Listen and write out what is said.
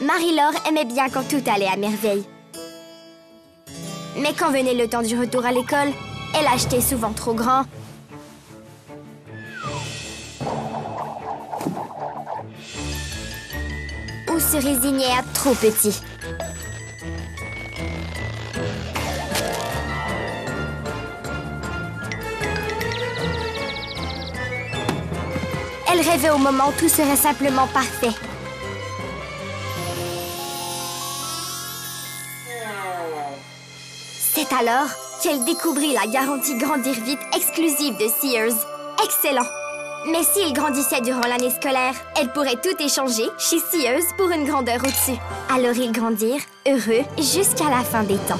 Marie-Laure aimait bien quand tout allait à merveille. Mais quand venait le temps du retour à l'école, elle achetait souvent trop grand. Ou se résignait à trop petit. Elle rêvait au moment où tout serait simplement parfait. C'est alors qu'elle découvrit la garantie grandir vite exclusive de Sears. Excellent! Mais s'il grandissait durant l'année scolaire, elle pourrait tout échanger chez Sears pour une grandeur au-dessus. Alors ils grandirent, heureux, jusqu'à la fin des temps.